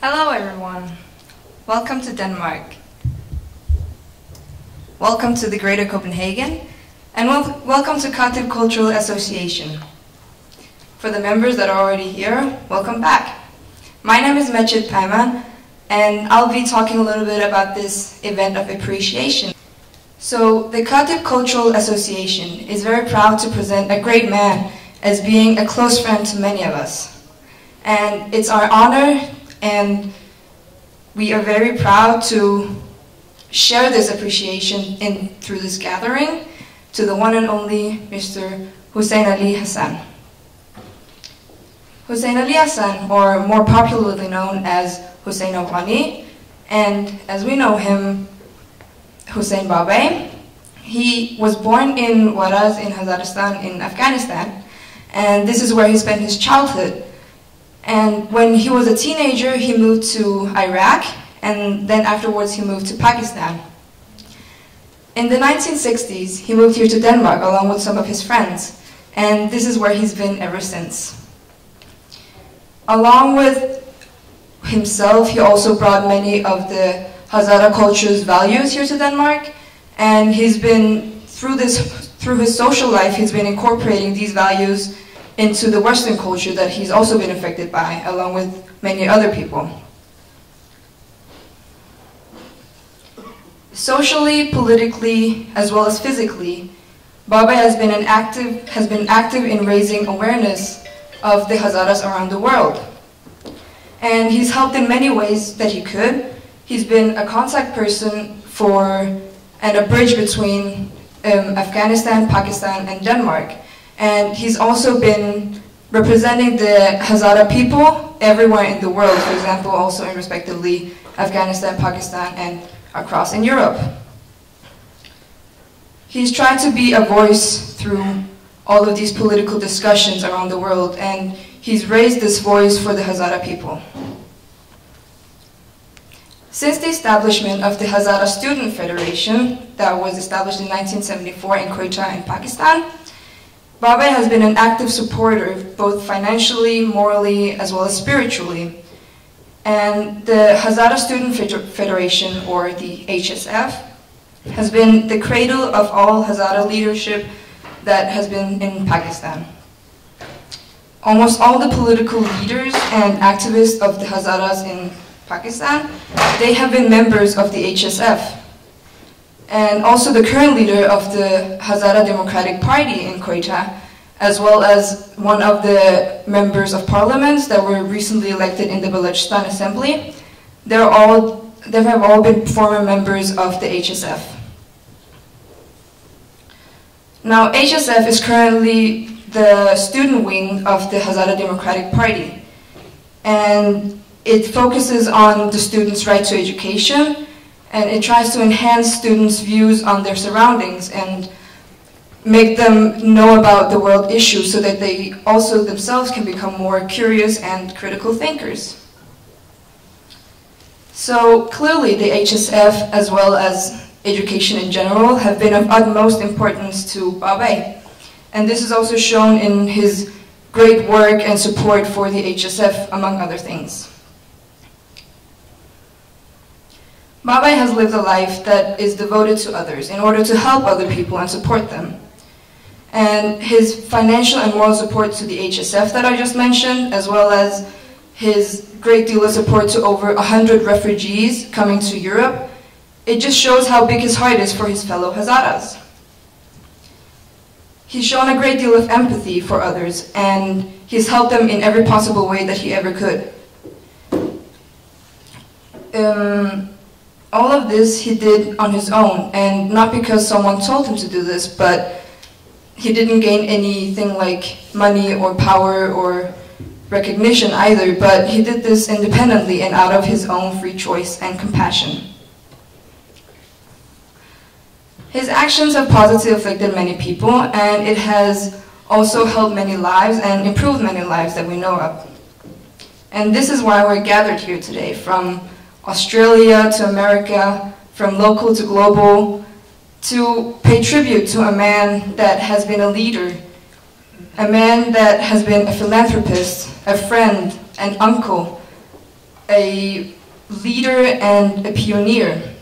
Hello everyone. Welcome to Denmark. Welcome to the Greater Copenhagen and wel welcome to Katib Cultural Association. For the members that are already here, welcome back. My name is Mechid Paiman and I'll be talking a little bit about this event of appreciation. So the Katib Cultural Association is very proud to present a great man as being a close friend to many of us. And it's our honor and we are very proud to share this appreciation in, through this gathering to the one and only Mr. Hussain Ali Hassan. Hussain Ali Hassan, or more popularly known as Hussain Afghani, and as we know him, Hussain Babai. He was born in Waras in Hazaristan in Afghanistan, and this is where he spent his childhood. And when he was a teenager, he moved to Iraq, and then afterwards he moved to Pakistan. In the 1960s, he moved here to Denmark along with some of his friends, and this is where he's been ever since. Along with himself, he also brought many of the Hazara culture's values here to Denmark, and he's been, through, this, through his social life, he's been incorporating these values into the Western culture that he's also been affected by, along with many other people. Socially, politically, as well as physically, Baba has been, an active, has been active in raising awareness of the Hazaras around the world. And he's helped in many ways that he could. He's been a contact person for and a bridge between um, Afghanistan, Pakistan, and Denmark and he's also been representing the Hazara people everywhere in the world, for example, also in respectively Afghanistan, Pakistan, and across in Europe. He's tried to be a voice through all of these political discussions around the world, and he's raised this voice for the Hazara people. Since the establishment of the Hazara Student Federation, that was established in 1974 in Quetta in Pakistan, Babai has been an active supporter, both financially, morally, as well as spiritually. And the Hazara Student Federation, or the HSF, has been the cradle of all Hazara leadership that has been in Pakistan. Almost all the political leaders and activists of the Hazaras in Pakistan, they have been members of the HSF and also the current leader of the Hazara Democratic Party in Quetta, as well as one of the members of parliament that were recently elected in the Balochistan Assembly. They're all, they have all been former members of the HSF. Now, HSF is currently the student wing of the Hazara Democratic Party, and it focuses on the students' right to education, and it tries to enhance students' views on their surroundings and make them know about the world issues so that they also themselves can become more curious and critical thinkers. So clearly the HSF as well as education in general have been of utmost importance to Babai. And this is also shown in his great work and support for the HSF among other things. Babai has lived a life that is devoted to others in order to help other people and support them. And his financial and moral support to the HSF that I just mentioned, as well as his great deal of support to over 100 refugees coming to Europe, it just shows how big his heart is for his fellow Hazaras. He's shown a great deal of empathy for others, and he's helped them in every possible way that he ever could. Um, all of this he did on his own, and not because someone told him to do this, but he didn't gain anything like money or power or recognition either, but he did this independently and out of his own free choice and compassion. His actions have positively affected many people, and it has also helped many lives and improved many lives that we know of. And this is why we're gathered here today, from Australia to America, from local to global, to pay tribute to a man that has been a leader, a man that has been a philanthropist, a friend, an uncle, a leader and a pioneer.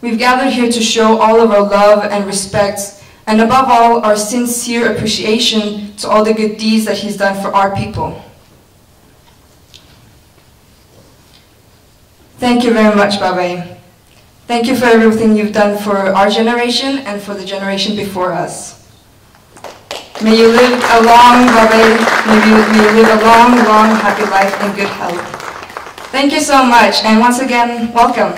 We've gathered here to show all of our love and respect, and above all, our sincere appreciation to all the good deeds that he's done for our people. Thank you very much, Babe. Thank you for everything you've done for our generation and for the generation before us. May you live a long, Babe, may you, may you live a long, long, happy life in good health. Thank you so much, and once again, welcome.